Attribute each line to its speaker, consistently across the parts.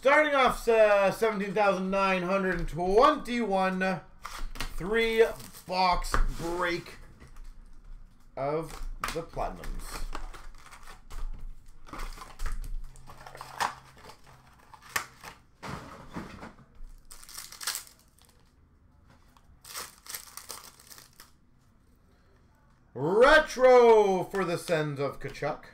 Speaker 1: Starting off uh, 17,921, three box break of the Platinums. Retro for the Sens of Tkachuk.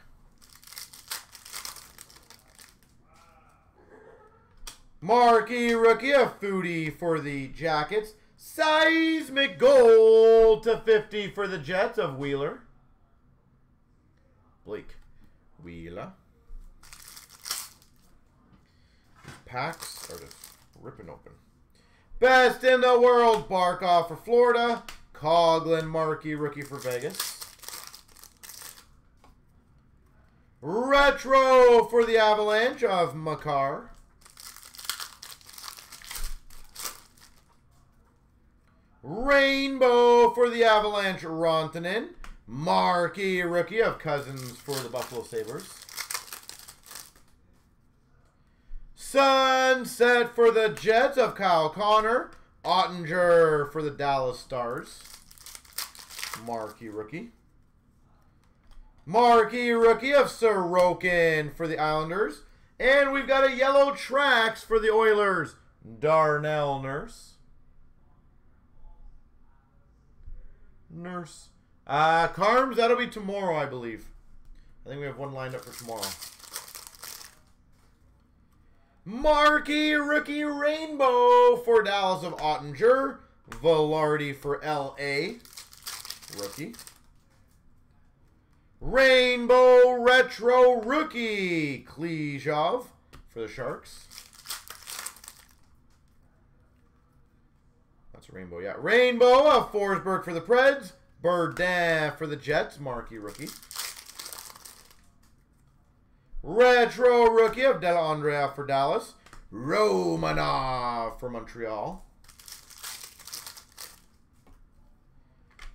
Speaker 1: Marquee rookie of Foudy for the Jackets. Seismic gold to 50 for the Jets of Wheeler. Blake Wheeler. packs are just ripping open. Best in the world, Barkov for Florida. Coghlan Marquee, rookie for Vegas. Retro for the Avalanche of Makar. Rainbow for the Avalanche, Rantanen. Marquee rookie of Cozens for the Buffalo Sabres. Sunset for the Jets of Kyle Connor. Oettinger for the Dallas Stars. Marquee rookie. Marquee rookie of Sorokin for the Islanders. And we've got a yellow tracks for the Oilers. Darnell Nurse. Nurse. Uh, Carms, that'll be tomorrow, I believe. I think we have one lined up for tomorrow. Marquee Rookie Rainbow for Dallas of Oettinger. Vilardi for LA. Rookie. Rainbow Retro Rookie. Klejov for the Sharks. That's a rainbow, yeah. Rainbow of Forsberg for the Preds. Burdin for the Jets. Marquee Rookie. Retro rookie of Dellandrea for Dallas. Romanov for Montreal.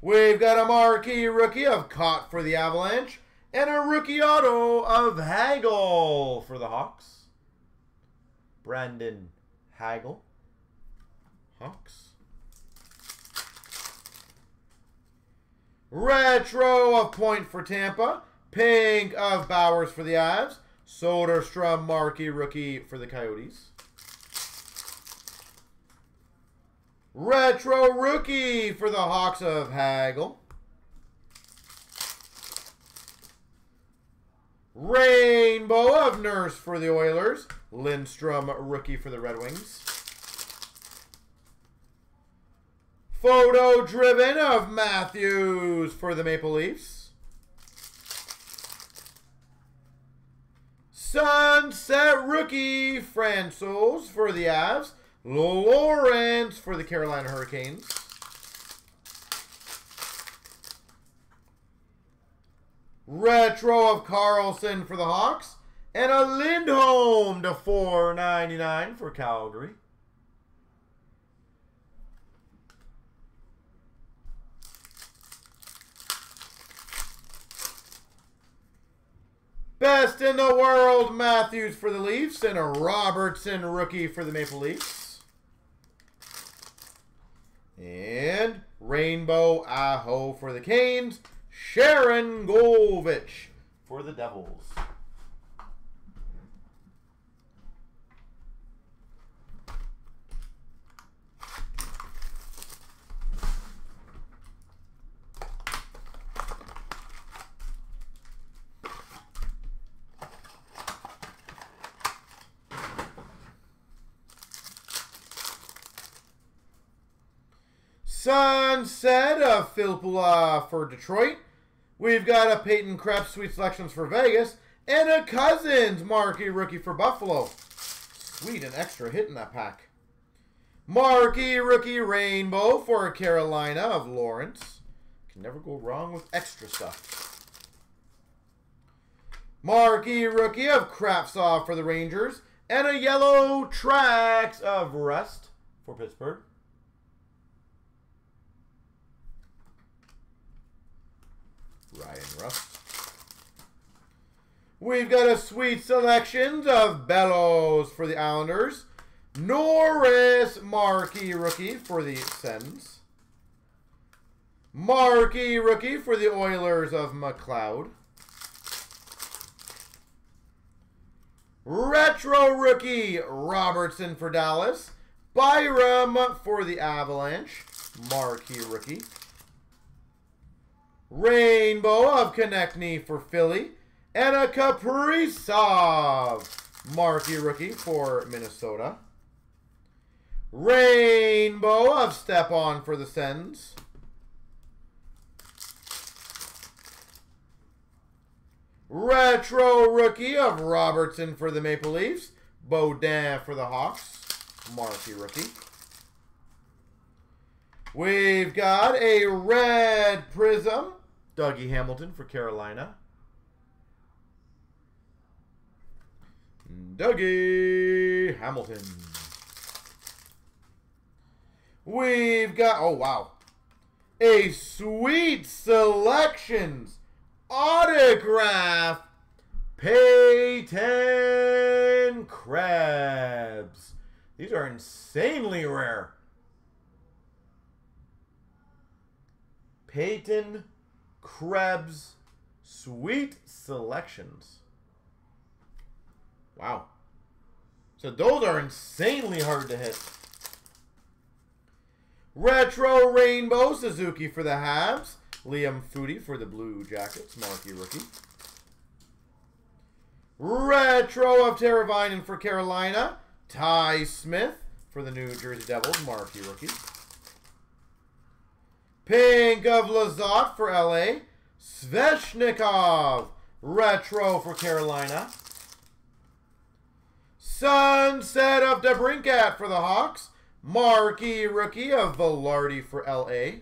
Speaker 1: We've got a marquee rookie of Kaut for the Avalanche. And a rookie auto of Hagel for the Hawks. Brandon Hagel. Hawks. Retro of Point for Tampa. Pink of Bowers for the Avs. Soderstrom Marquee rookie for the Coyotes. Retro rookie for the Hawks of Hagel. Rainbow of Nurse for the Oilers. Lindstrom rookie for the Red Wings. Photo driven of Matthews for the Maple Leafs. Sunset rookie Francouz for the Avs. Lawrence for the Carolina Hurricanes. Retro of Carlson for the Hawks. And a Lindholm to 4.99 for Calgary. Best in the world, Matthews for the Leafs, and a Robertson rookie for the Maple Leafs. And Rainbow Aho for the Canes, Sharon Sharangovich for the Devils. Sunset of Filppula uh, for Detroit. We've got a Peyton Krebs Sweet Selections for Vegas. And a Cozens Marquee Rookie for Buffalo. Sweet, an extra hit in that pack. Marquee Rookie Rainbow for Carolina of Lawrence. Can never go wrong with extra stuff. Marquee Rookie of Kravtsov for the Rangers. And a yellow tracks of Rust for Pittsburgh. Ryan Rust. We've got a sweet selection of Bellows for the Islanders. Norris Marquee rookie for the Sens. Marquee rookie for the Oilers of McLeod. Retro rookie Robertson for Dallas. Byram for the Avalanche. Marquee rookie. Rainbow of Konecny for Philly. And a Kaprizov. Marquee rookie for Minnesota. Rainbow of Stepan for the Sens. Retro rookie of Robertson for the Maple Leafs. Beaudin for the Hawks. Marquee rookie. We've got a red prism. Dougie Hamilton for Carolina. Dougie Hamilton. We've got, oh wow, a sweet selections autograph Peyton Krebs. These are insanely rare. Peyton Krebs Sweet Selections. Wow. So those are insanely hard to hit. Retro Rainbow Suzuki for the Habs. Liam Foudy for the Blue Jackets. Marquee rookie. Retro of Teravainen for Carolina. Ty Smith for the New Jersey Devils. Marquee rookie. Pink of Lazat for LA. Svechnikov. Retro for Carolina. Sunset of DeBrincat for the Hawks. Marquee rookie of Vilardi for LA.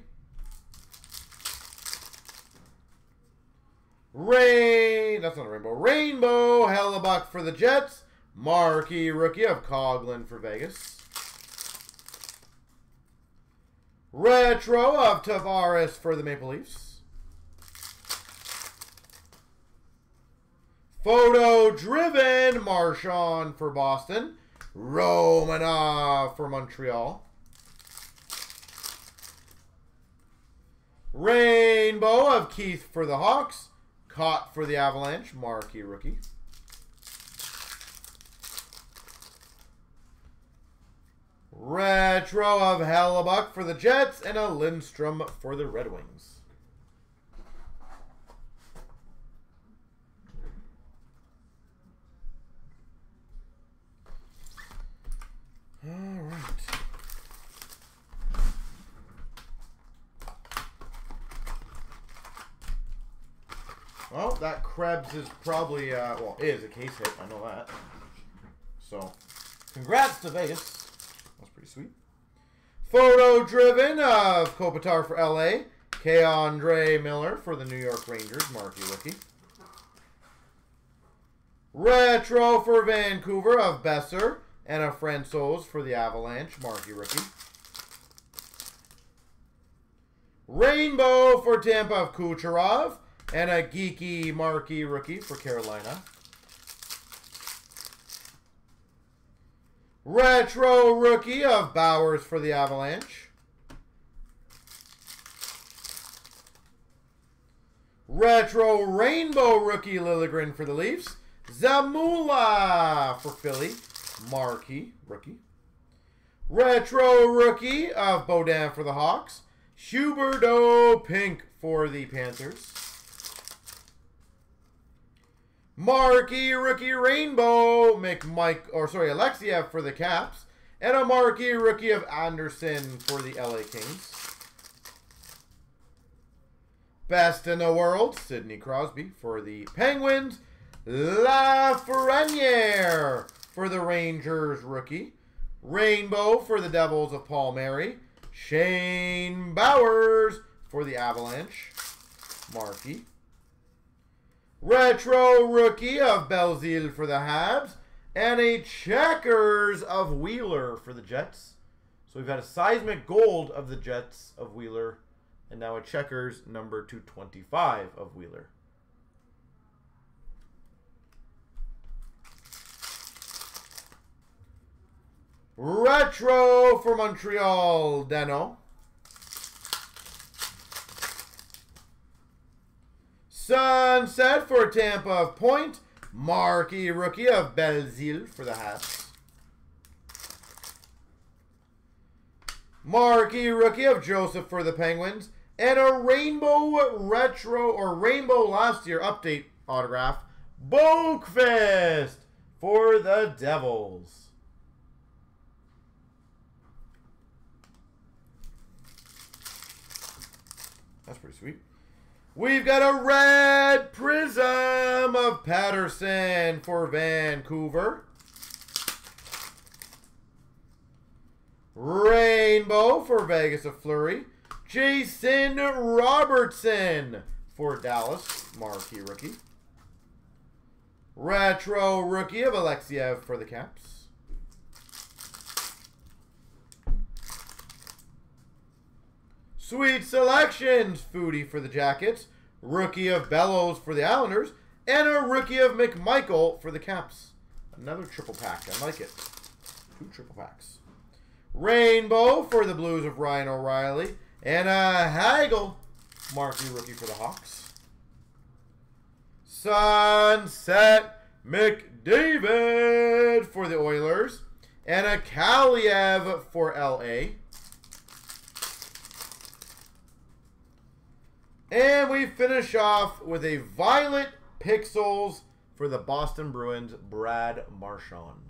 Speaker 1: Rain, that's not a rainbow. Rainbow Hellebuyck for the Jets. Marquee rookie of Coghlan for Vegas. Retro of Tavares for the Maple Leafs. Photo driven Marchand for Boston. Romanov for Montreal. Rainbow of Keith for the Hawks. Kaut for the Avalanche. Marquee rookie. Retro of Hellebuyck for the Jets. And a Lindstrom for the Red Wings. All right. Well, that Krebs is probably, uh, well, is a case hit. I know that. So, congrats to Vegas. That's pretty sweet. Photo driven of Kopitar for LA. K'Andre Miller for the New York Rangers. Marquee rookie. Retro for Vancouver of Boeser. And a Francouz for the Avalanche. Marquee rookie. Rainbow for Tampa of Kucherov. And a Geekie marquee rookie for Carolina. Retro rookie of Bowers for the Avalanche. Retro rainbow rookie Liljegren for the Leafs. Zamula for Philly. Marquee rookie. Retro rookie of Beaudin for the Hawks. Huberdeau Pink for the Panthers. Marquee rookie rainbow McMike or sorry Alexeyev for the Caps and a marquee rookie of Anderson for the LA Kings. Best in the world Sidney Crosby for the Penguins. Lafreniere for the Rangers rookie. Rainbow for the Devils of Paul Mary. Shane Bowers for the Avalanche. Marquee retro rookie of Belzile for the Habs, and a checkers of Wheeler for the Jets. So we've had a seismic gold of the Jets of Wheeler, and now a checkers number 225 of Wheeler. Retro for Montreal, Dano. Sunset for Tampa of Point. Marquee rookie of Belzile for the Habs. Marquee rookie of Joseph for the Penguins. And a rainbow retro or rainbow last year update autograph. Boqvist for the Devils. That's pretty sweet. We've got a red prism of Pettersson for Vancouver. Rainbow for Vegas of Fleury. Jason Robertson for Dallas. Marquee rookie. Retro rookie of Alexeyev for the Caps. Sweet selections. Foudy for the Jackets. Rookie of Bellows for the Islanders. And a rookie of McMichael for the Caps. Another triple pack. I like it. Two triple packs. Rainbow for the Blues of Ryan O'Reilly. And a Hagel. Marquee rookie for the Hawks. Sunset McDavid for the Oilers. And a Kaliyev for LA. And we finish off with a Violet Pixels for the Boston Bruins, Brad Marchand.